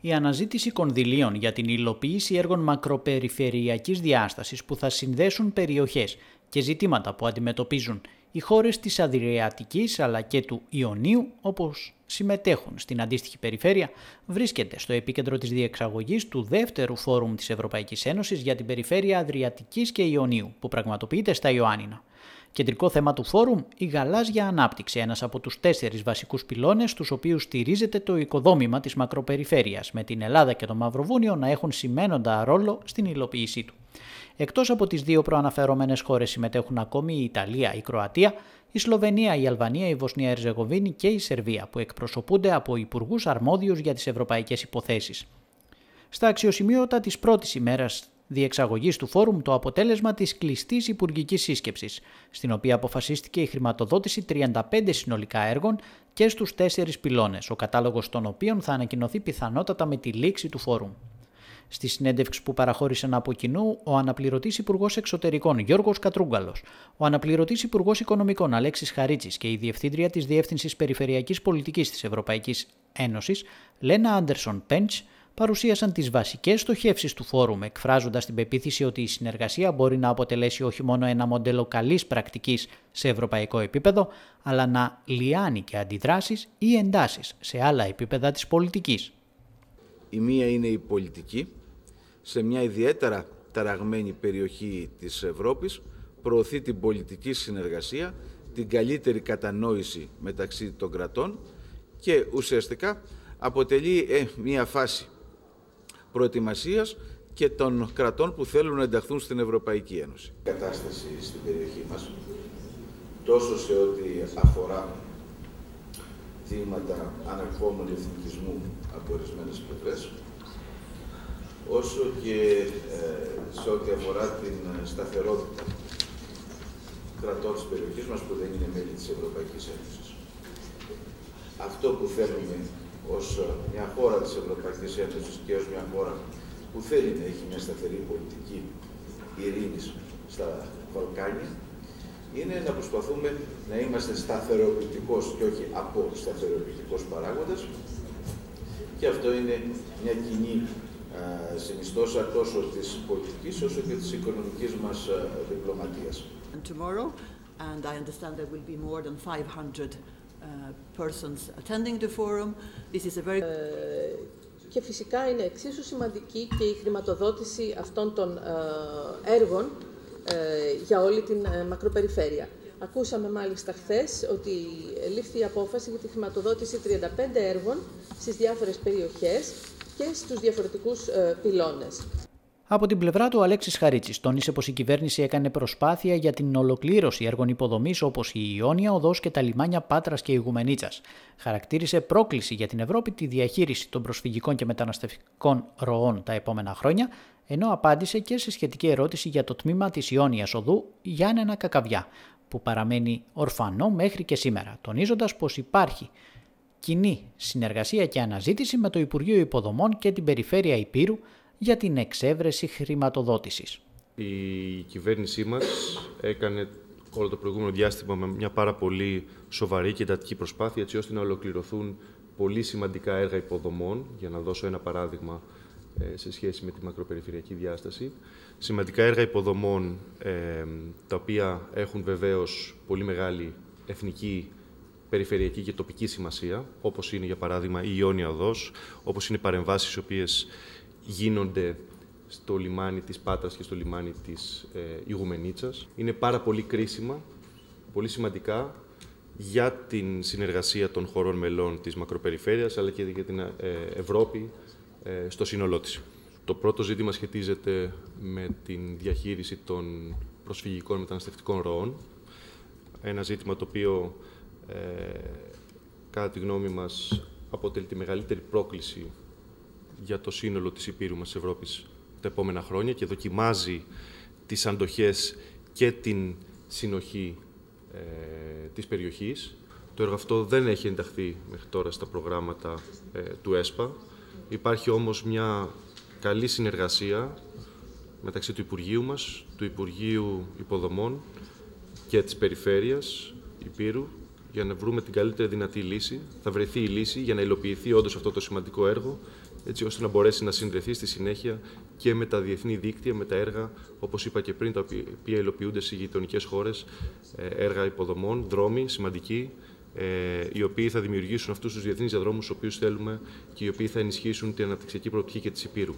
η αναζήτηση κονδυλίων για την υλοποίηση έργων μακροπεριφερειακής διάστασης που θα συνδέσουν περιοχές και ζητήματα που αντιμετωπίζουν οι χώρες της Αδριατικής αλλά και του Ιωνίου όπως συμμετέχουν στην αντίστοιχη περιφέρεια βρίσκεται στο επίκεντρο της διεξαγωγής του δεύτερου φόρουμ της Ευρωπαϊκής Ένωσης για την περιφέρεια Αδριατικής και Ιωνίου που πραγματοποιείται στα Ιωάννινα. Κεντρικό θέμα του φόρουμ η γαλάζια ανάπτυξη, ένας από τους τέσσερις βασικούς πυλώνες στου οποίους στηρίζεται το οικοδόμημα της μακροπεριφέρειας, με την Ελλάδα και το Μαυροβούνιο να έχουν σημαίνοντα ρόλο στην υλοποίησή του. Εκτός από τις δύο προαναφερόμενες χώρες συμμετέχουν ακόμη η Ιταλία, η Κροατία, η Σλοβενία, η Αλβανία, η Βοσνία Ερζεγοβίνη και η Σερβία, που εκπροσωπούνται από υπουργούς αρμόδιους για τις ευρωπαϊκές υποθέσεις. Στα αξιοσημείωτα της πρώτης ημέρας διεξαγωγής του φόρουμ το αποτέλεσμα της κλειστής υπουργικής σύσκεψης, στην οποία αποφασίστηκε η χρηματοδότηση 35 συνολικά έργων και στους τέσσερις πυλώνες, ο κατάλογος των οποίων θα ανακοινωθεί πιθανότατα με τη λήξη του φόρουμ. Στη συνέντευξη που παραχώρησαν από κοινού ο αναπληρωτής Υπουργός Εξωτερικών Γιώργος Κατρούγκαλος, ο αναπληρωτής Υπουργός Οικονομικών Αλέξης Χαρίτσης και η Διευθύντρια της Διεύθυνσης Περιφερειακής Πολιτικής της Ευρωπαϊκής Ένωσης Λένα Άντερσον Πέντς, παρουσίασαν τις βασικές στοχεύσεις του φόρουμ, εκφράζοντας την πεποίθηση ότι η συνεργασία μπορεί να αποτελέσει όχι μόνο ένα μοντέλο καλής πρακτικής σε ευρωπαϊκό επίπεδο, αλλά να λιάνει και αντιδράσεις ή εντάσεις σε άλλα επίπεδα της πολιτικής. Η μία είναι η πολιτική. Σε μια ιδιαίτερα ταραγμένη περιοχή της Ευρώπης προωθεί την πολιτική συνεργασία, την καλύτερη κατανόηση μεταξύ των κρατών και ουσιαστικά αποτελεί ε, μια φάση προετοιμασίας και των κρατών που θέλουν να ενταχθούν στην Ευρωπαϊκή Ένωση. Η κατάσταση στην περιοχή μας, τόσο σε ό,τι αφορά θύματα ανερχόμενου εθνικισμού από ορισμένες πλευρές, όσο και ε, σε ό,τι αφορά την σταθερότητα κρατών της περιοχής μας που δεν είναι μέλη της Ευρωπαϊκής Ένωσης. Αυτό που θέλουμε ως ε, μια χώρα της Ευρωπαϊκής Ένωσης και ως μια χώρα που θέλει να έχει μια σταθερή πολιτική ειρήνης στα Βαλκάνια, είναι να προσπαθούμε να είμαστε σταθεροποιητικός και όχι από σταθεροποιητικός παράγοντας και αυτό είναι μια κοινή συνιστόσα τόσο της πολιτικής όσο και της οικονομικής μας διπλωματίας. Tomorrow, and I understand there will be more than 500 Uh, persons attending the forum. This is a very... Ε, και φυσικά είναι εξίσου σημαντική και η χρηματοδότηση αυτών των ε, έργων ε, για όλη την μακροπεριφέρεια. Ακούσαμε μάλιστα χθες ότι λήφθη η απόφαση για τη χρηματοδότηση 35 έργων στις διάφορες περιοχές και στους διαφορετικούς πυλώνες. Από την πλευρά του, ο Αλέξης Χαρίτσης τόνισε πως η κυβέρνηση έκανε προσπάθεια για την ολοκλήρωση έργων υποδομής όπως η Ιόνια Οδός και τα λιμάνια Πάτρας και Ιγουμενίτσα. Χαρακτήρισε πρόκληση για την Ευρώπη τη διαχείριση των προσφυγικών και μεταναστευτικών ροών τα επόμενα χρόνια, ενώ απάντησε και σε σχετική ερώτηση για το τμήμα της Ιόνιας Οδού Γιάννενα Κακαβιά, που παραμένει ορφανό μέχρι και σήμερα, τονίζοντας πως υπάρχει κοινή συνεργασία και αναζήτηση με το Υπουργείο Υποδομών και την Περιφέρεια Υπήρου για την εξέβρεση χρηματοδότησης. Η κυβέρνησή μας έκανε όλο το προηγούμενο διάστημα με μια πάρα πολύ σοβαρή και εντατική προσπάθεια έτσι ώστε να ολοκληρωθούν πολύ σημαντικά έργα υποδομών, για να δώσω ένα παράδειγμα ε, σε σχέση με τη μακροπεριφερειακή διάσταση. Σημαντικά έργα υποδομών ε, τα οποία έχουν βεβαίως πολύ μεγάλη εθνική, περιφερειακή και τοπική σημασία, όπως είναι για παράδειγμα η Ιόνια Οδός, όπως είναι παρεμβάσεις οι οποίες γίνονται στο λιμάνι της Πάτρας και στο λιμάνι της ε, Ιγουμενίτσας. Είναι πάρα πολύ κρίσιμα, πολύ σημαντικά για την συνεργασία των χωρών μελών της μακροπεριφέρειας, αλλά και για την ε, Ευρώπη ε, στο σύνολό της. Το πρώτο ζήτημα σχετίζεται με την διαχείριση των προσφυγικών μεταναστευτικών ροών. Ένα ζήτημα το οποίο, ε, κατά τη γνώμη μας, αποτελεί τη μεγαλύτερη πρόκληση για το σύνολο της Υπήρου μας της Ευρώπης τα επόμενα χρόνια και δοκιμάζει τις αντοχές και την συνοχή ε, της περιοχής. Το έργο αυτό δεν έχει ενταχθεί μέχρι τώρα στα προγράμματα ε, του ΕΣΠΑ. Υπάρχει όμως μια καλή συνεργασία μεταξύ του Υπουργείου μας, του Υπουργείου Υποδομών και της Περιφέρειας Υπήρου για να βρούμε την καλύτερη δυνατή λύση. Θα βρεθεί η λύση για να υλοποιηθεί όντως αυτό το σημαντικό έργο, έτσι ώστε να μπορέσει να συνδεθεί στη συνέχεια και με τα διεθνή δίκτυα, με τα έργα, όπως είπα και πριν, τα οποία υλοποιούνται σε γειτονικές χώρες, ε, έργα υποδομών, δρόμοι σημαντικοί, ε, οι οποίοι θα δημιουργήσουν αυτούς τους διεθνείς διαδρόμους, του οποίους θέλουμε και οι οποίοι θα ενισχύσουν την αναπτυξιακή προοπτική και τη Υπήρου.